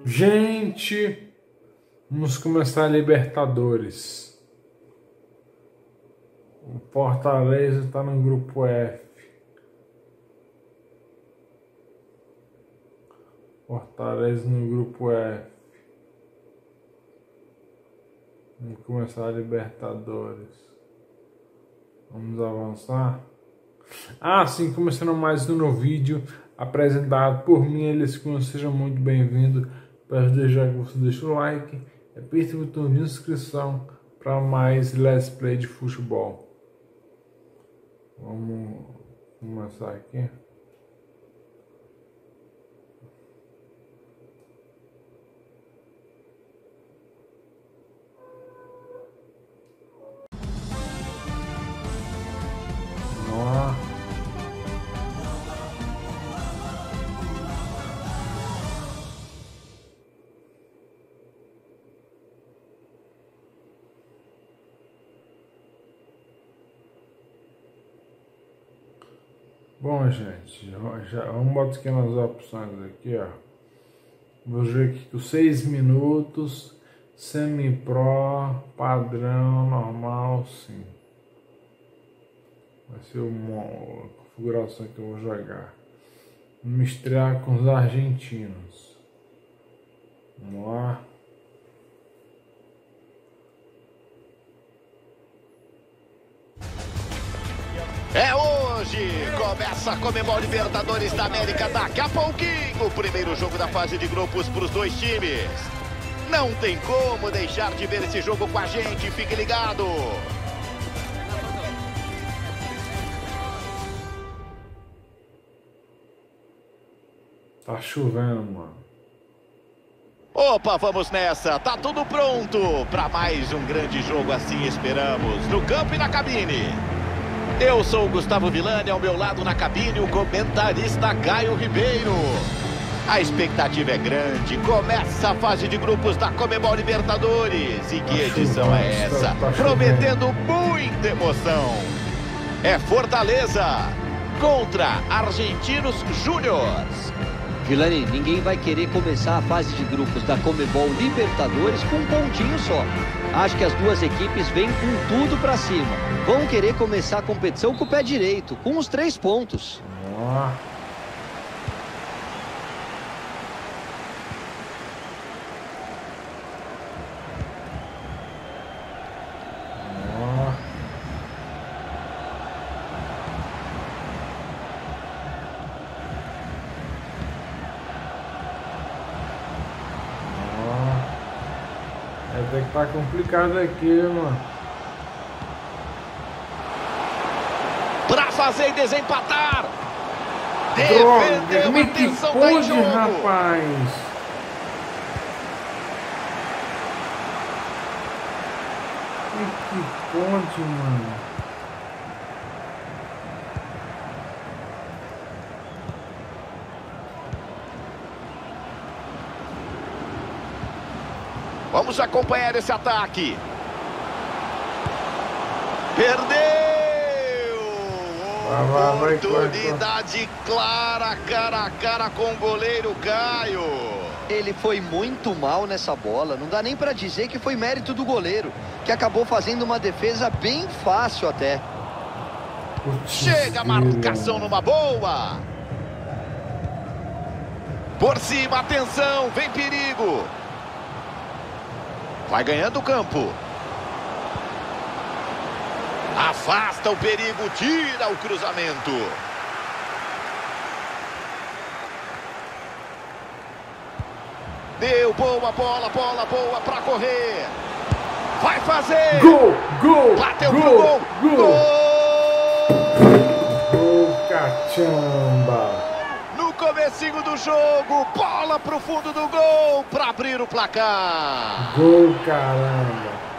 Gente, vamos começar a Libertadores. O Fortaleza está no grupo F. Fortaleza no grupo F. Vamos começar a Libertadores. Vamos avançar. Ah, sim, começando mais um novo vídeo apresentado por mim, eles que seja muito bem-vindo. Peço desejar que você deixe o like, aperte o botão de inscrição para mais Let's Play de futebol. Vamos começar aqui. Bom, gente, já, vamos botar aqui nas opções aqui, ó. Vou ver aqui os 6 minutos, semi-pro, padrão, normal, sim. Vai ser uma configuração que eu vou jogar. Vamos estrear com os argentinos. Vamos lá. É hoje! Começa a Comebol Libertadores da América daqui a pouquinho. O primeiro jogo da fase de grupos para os dois times. Não tem como deixar de ver esse jogo com a gente. Fique ligado! Tá chovendo, mano. Opa, vamos nessa. Tá tudo pronto para mais um grande jogo assim esperamos. No campo e na cabine. Eu sou o Gustavo Villani, ao meu lado na cabine o comentarista Caio Ribeiro. A expectativa é grande, começa a fase de grupos da Comebol Libertadores. E que edição é essa? Prometendo muita emoção. É Fortaleza contra Argentinos Júniors. Vilani, ninguém vai querer começar a fase de grupos da Comebol Libertadores com um pontinho só. Acho que as duas equipes vêm com tudo para cima. Vão querer começar a competição com o pé direito, com os três pontos. Vai tá complicado aqui, mano. Pra fazer e desempatar. Droga, como é que pode, rapaz? Como é que pode, mano? Vamos acompanhar esse ataque. Perdeu! Oportunidade clara, cara a cara com o goleiro Caio. Ele foi muito mal nessa bola. Não dá nem para dizer que foi mérito do goleiro, que acabou fazendo uma defesa bem fácil até. Chega a marcação numa boa. Por cima, atenção, vem perigo. Vai ganhando o campo. Afasta o perigo, tira o cruzamento. Deu boa bola, bola boa para correr. Vai fazer. Gol, gol. Bateu gol, pro gol. Gol. Gol. Gol, cachamba comecinho do jogo, bola pro fundo do gol para abrir o placar. Gol, caramba.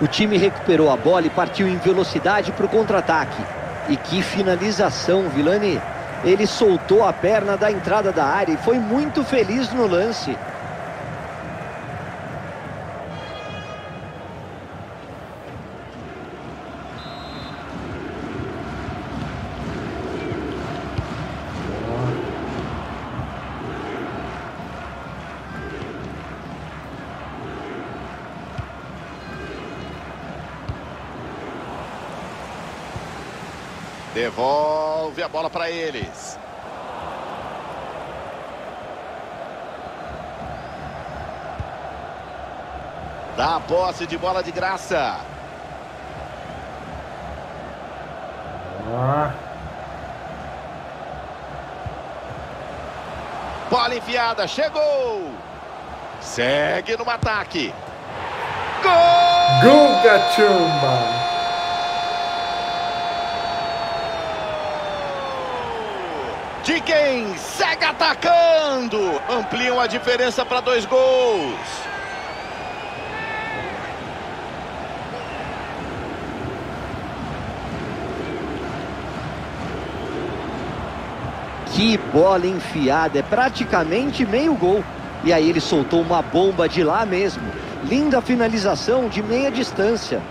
O time recuperou a bola e partiu em velocidade para o contra-ataque. E que finalização, Vilani. Ele soltou a perna da entrada da área e foi muito feliz no lance. Devolve a bola para eles. Dá posse de bola de graça. Ah. Bola enfiada, chegou! Segue no ataque. Gol! Gol, Cachumba! De quem segue atacando. Ampliam a diferença para dois gols. Que bola enfiada, é praticamente meio gol. E aí ele soltou uma bomba de lá mesmo. Linda finalização de meia distância.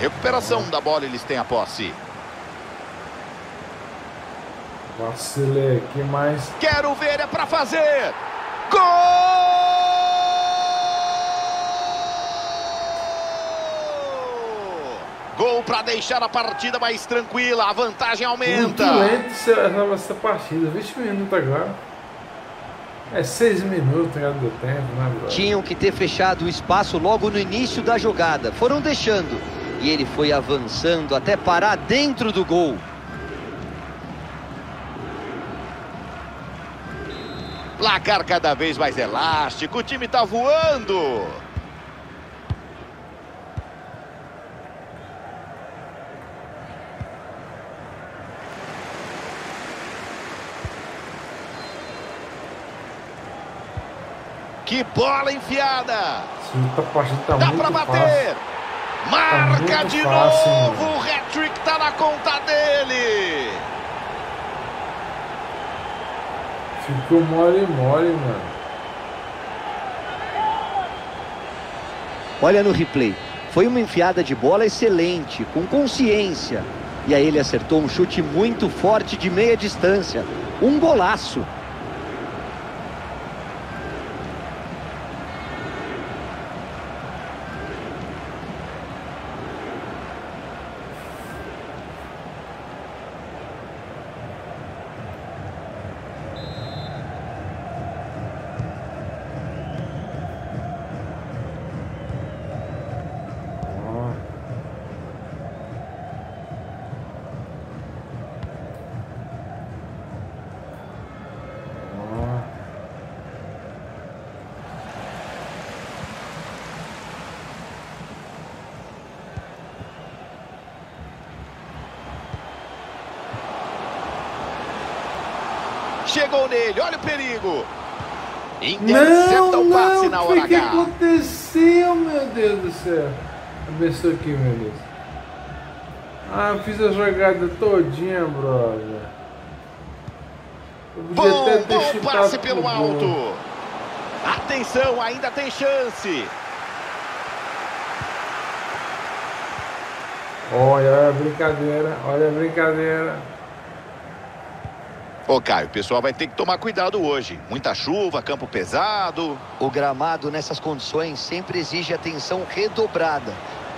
Recuperação da bola, eles têm a posse. Vacilei aqui, mas Quero ver, é para fazer. Gol! Gol para deixar a partida mais tranquila. A vantagem aumenta. muito lento essa, essa, partida. 20 minutos agora. É 6 minutos já do tempo, né? Tinham que ter fechado o espaço logo no início da jogada. Foram deixando. E ele foi avançando até parar dentro do gol. Placar cada vez mais elástico. O time tá voando. Que bola enfiada. Essa partida tá Dá pra fácil. Marca muito de fácil, novo. mano. O hat-trick tá na conta dele. Ficou mole mole, mano. Olha no replay. Foi uma enfiada de bola excelente, com consciência. E aí ele acertou um chute muito forte de meia distância. Um golaço. Chegou nele. Olha o perigo. Intercepta Não, o passe não, na o hora que, que aconteceu, meu Deus do céu? Abençoa aqui, meu Deus. Ah, fiz a jogada todinha, brother. Bom, bom passe pelo alto. Atenção, ainda tem chance. Olha, olha a brincadeira, olha a brincadeira. Ô, Caio, o pessoal vai ter que tomar cuidado hoje. Muita chuva, campo pesado. O gramado nessas condições sempre exige atenção redobrada.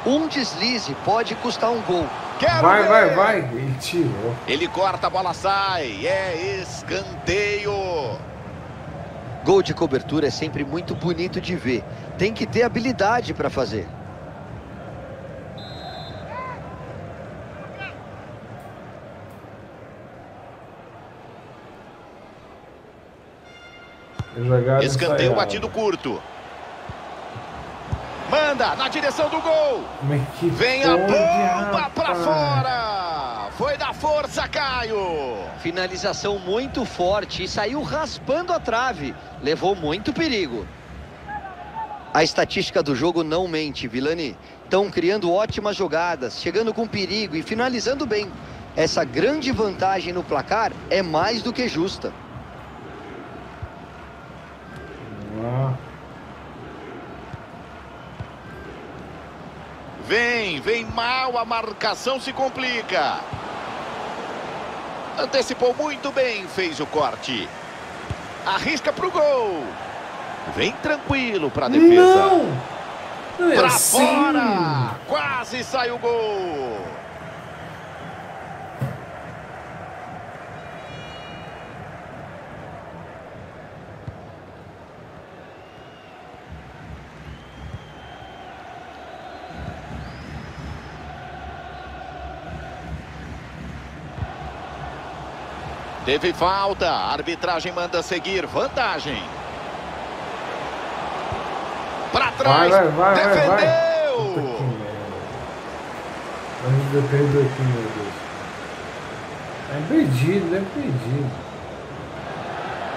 Um deslize pode custar um gol. Quero Vai, ver. vai, vai. Ele tirou. Ele corta, a bola sai. É escanteio. Gol de cobertura é sempre muito bonito de ver. Tem que ter habilidade para fazer. Jogada Escanteio ensaiada. batido curto. Manda na direção do gol. Vem a bomba pra rapaz? fora. Foi da força, Caio. Finalização muito forte e saiu raspando a trave. Levou muito perigo. A estatística do jogo não mente, Vilani. Estão criando ótimas jogadas, chegando com perigo e finalizando bem. Essa grande vantagem no placar é mais do que justa. Ah, Vem, vem mal, a marcação se complica. Antecipou muito bem, fez o corte. Arrisca pro gol. Vem tranquilo para a defesa. Não! Não é Pra assim. fora! Quase sai o gol. Teve falta, a arbitragem manda seguir, vantagem. Pra Vai, trás, vai, vai, vai, defendeu. gente perdeu aqui, meu Deus. É impedido, é impedido.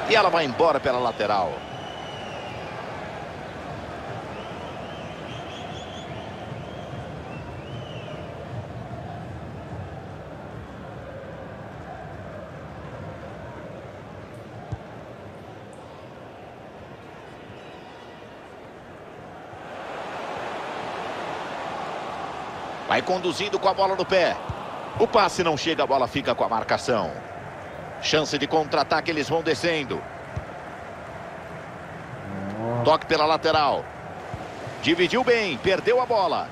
E ela vai embora pela lateral. Vai conduzindo com a bola no pé. O passe não chega, a bola fica com a marcação. Chance de contra-ataque, eles vão descendo. Toque pela lateral. Dividiu bem, perdeu a bola.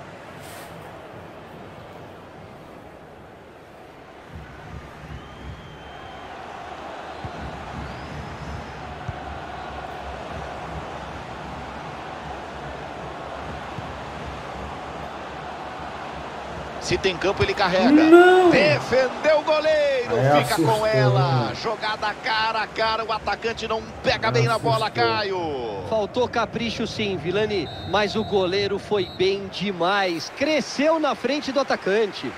Se tem campo, ele carrega. Não! Defendeu o goleiro. Aí Fica com assustou, ela. né? Jogada cara a cara. O atacante não pega bem na bola, Assustou. Caio. Faltou capricho sim, Vilani, mas o goleiro foi bem demais. Cresceu na frente do atacante.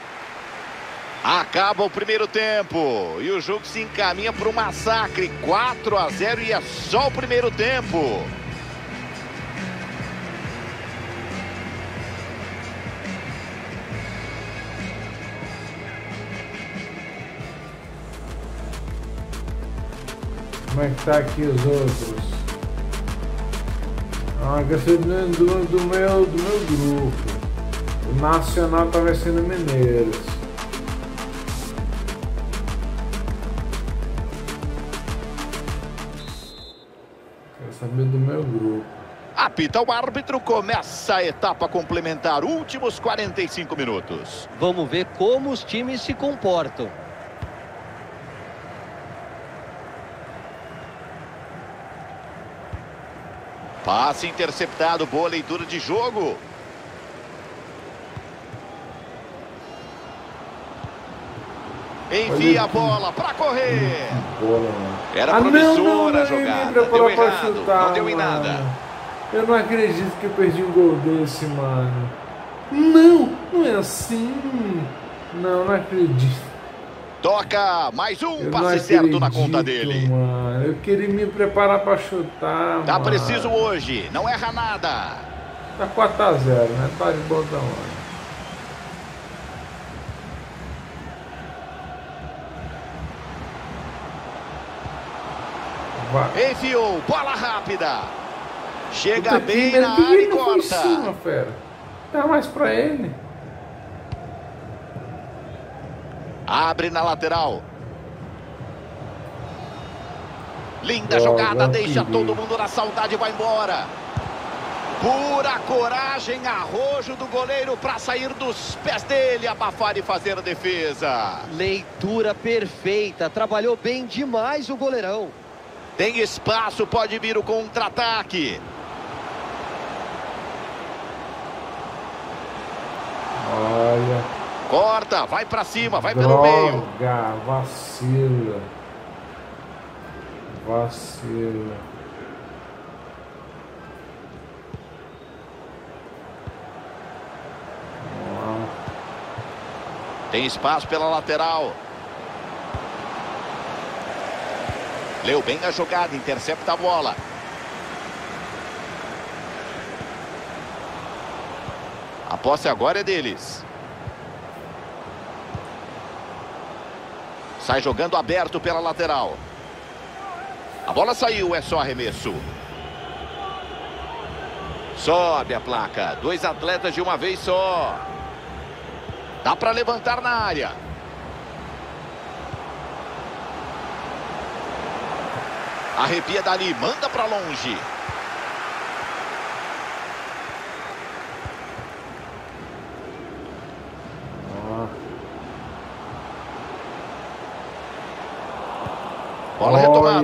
Acaba o primeiro tempo e o jogo se encaminha para o massacre. 4 a 0 e é só o primeiro tempo. Como é que tá aqui os outros? Ah, sou do, do, do meu, do meu grupo. O Nacional tá vencendo o Mineiros. Quero saber do meu grupo. Apita o árbitro, começa a etapa complementar, últimos 45 minutos. Vamos ver como os times se comportam. Passe interceptado, boa leitura de jogo. Envia a bola para correr. Bola, mano. Era Ah, promissora a jogada. Deu errado, chutar, não deu em mano. nada. Eu não acredito que eu perdi um gol desse, mano. Não, não é assim. Não, não acredito. Toca, mais um Eu passe certo na conta dele. Mano. Eu queria me preparar pra chutar. Tá mano. preciso hoje, não erra nada. Tá 4x0, né? Tá de mano. Vai. Enfiou, bola rápida. Chega Puta bem na área e corta. cima, fera? Dá mais pra ele. Abre na lateral. Linda jogada, agora deixa todo mundo na saudade e vai embora. Pura coragem, arrojo do goleiro para sair dos pés dele, abafar e fazer a defesa. Leitura perfeita, trabalhou bem demais o goleirão. Tem espaço, pode vir o contra-ataque. Olha. Corta, vai para cima, vai pelo meio. Droga, vacila. Vacila. Tem espaço pela lateral. Leu bem a jogada, intercepta a bola. A posse agora é deles. Sai jogando aberto pela lateral. A bola saiu, é só arremesso. Sobe a placa. Dois atletas de uma vez só. Dá para levantar na área. Arrepia dali, manda para longe.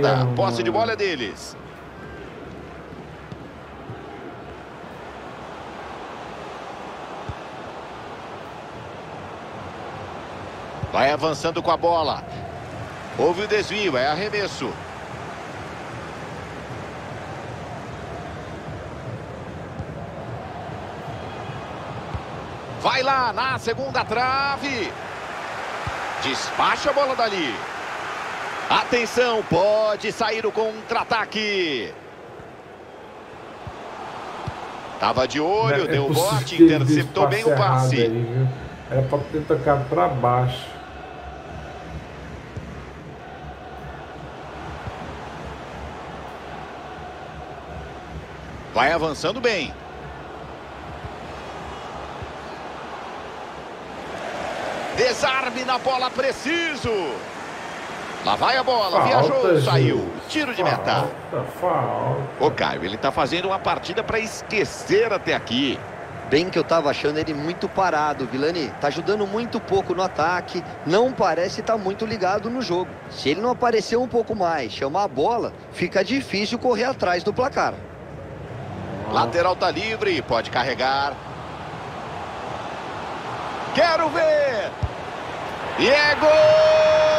Retomada. Posse de bola é deles. Vai avançando com a bola. Houve o desvio, é arremesso. Vai lá na segunda trave. Despacha a bola dali. Atenção, pode sair o contra-ataque. Tava de olho, é, deu o bote, interceptou bem o passe. Aí, Era para ter tocado para baixo. Vai avançando bem. Desarme na bola preciso. Lá vai a bola, falta, viajou, saiu. Tiro de meta. Falta, Ô Caio, ele tá fazendo uma partida para esquecer até aqui. Bem que eu tava achando ele muito parado, Vilani. Tá ajudando muito pouco no ataque, não parece estar tá muito ligado no jogo. Se ele não aparecer um pouco mais, chamar a bola, fica difícil correr atrás do placar. Lateral tá livre, pode carregar. Quero ver! E é gol!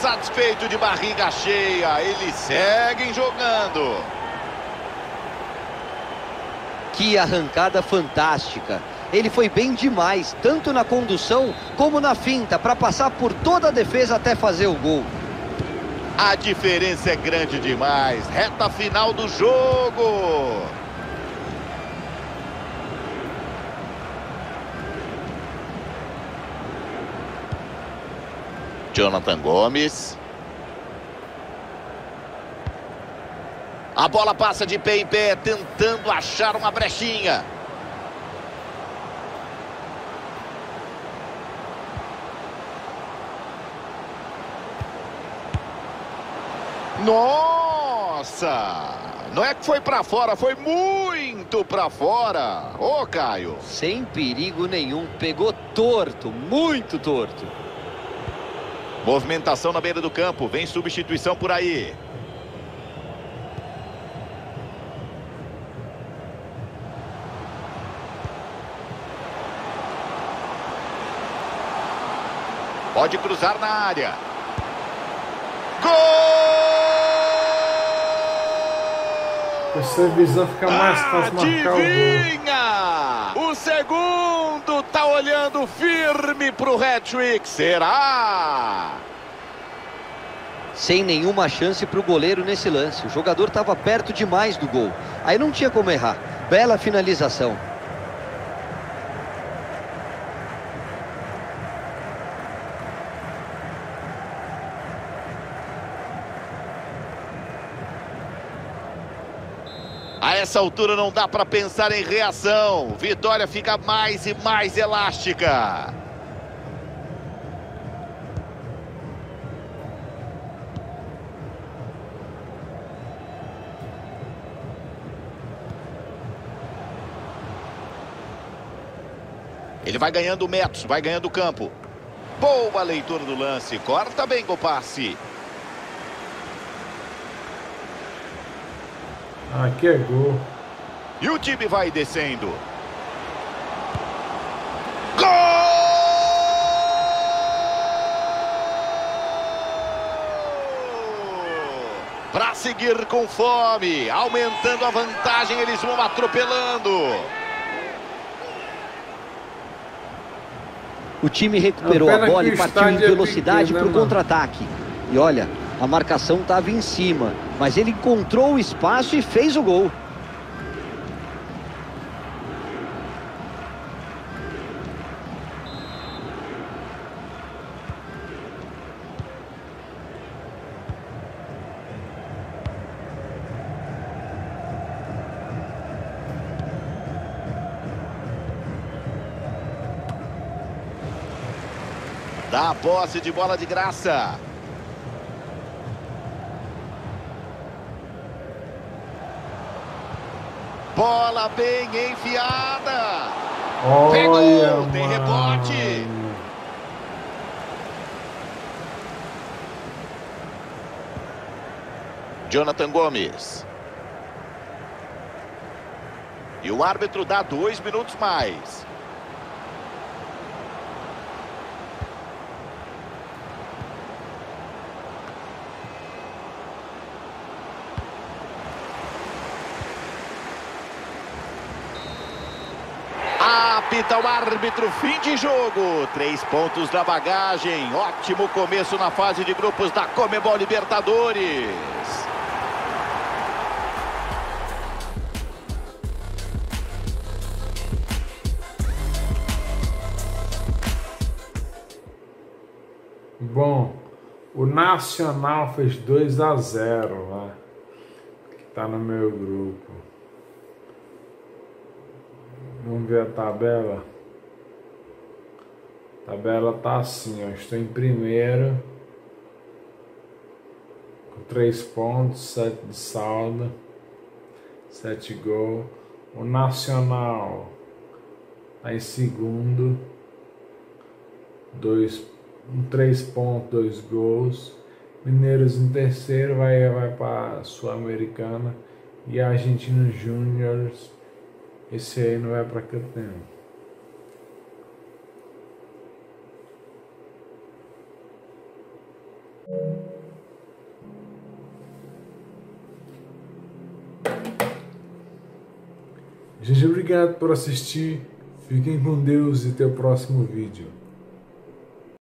Satisfeito de barriga cheia. Eles seguem jogando. Que arrancada fantástica. Ele foi bem demais, tanto na condução como na finta, para passar por toda a defesa até fazer o gol. A diferença é grande demais. Reta final do jogo. Jonathan Gomes. A bola passa de pé em pé, tentando achar uma brechinha. Nossa! Não é que foi para fora, foi muito para fora. Ô, Caio. Sem perigo nenhum, pegou torto, muito torto. Movimentação na beira do campo, vem substituição por aí. Pode cruzar na área. Gol! Essa visão fica mais fácil marcar o gol. O segundo olhando firme pro hat-trick. Será? Sem nenhuma chance pro goleiro nesse lance. O jogador estava perto demais do gol. Aí não tinha como errar. Bela finalização. Essa altura não dá para pensar em reação. Vitória fica mais e mais elástica. Ele vai ganhando metros, vai ganhando campo. Boa leitura do lance. Corta bem com o passe. Aqui é gol. E o time vai descendo. Gol! Para seguir com fome, aumentando a vantagem, eles vão atropelando. O time recuperou a bola e partiu em velocidade é para o contra-ataque. E olha, a marcação estava em cima, mas ele encontrou o espaço e fez o gol. Dá posse de bola de graça. Bola bem enfiada. Olha, Pegou, tem rebote. Jonathan Gomes. E o árbitro dá dois minutos mais. Apita o árbitro, fim de jogo. Três pontos da bagagem. Ótimo começo na fase de grupos da Comebol Libertadores. Bom, o Nacional fez 2 a 0 lá. Que tá no meu grupo. Vamos ver a tabela. A tabela tá assim, ó. Estou em primeiro. Com 3 pontos, 7 de saldo. 7 gols. O Nacional tá em segundo. 2 um 3 pontos, 2 gols. Mineiros em terceiro, vai, vai para Sul-Americana. E Argentino Júniors, esse aí não é para eu tenho. Gente, obrigado por assistir. Fiquem com Deus e até o próximo vídeo.